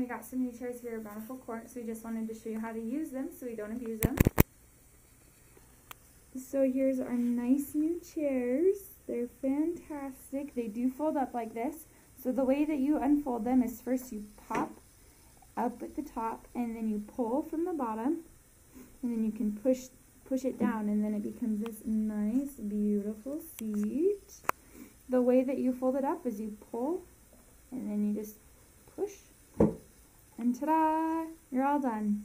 we got some new chairs here at Bountiful Court, so we just wanted to show you how to use them so we don't abuse them. So here's our nice new chairs. They're fantastic. They do fold up like this. So the way that you unfold them is first you pop up at the top and then you pull from the bottom and then you can push push it down and then it becomes this nice beautiful seat. The way that you fold it up is you pull and then you just push and ta-da, you're all done.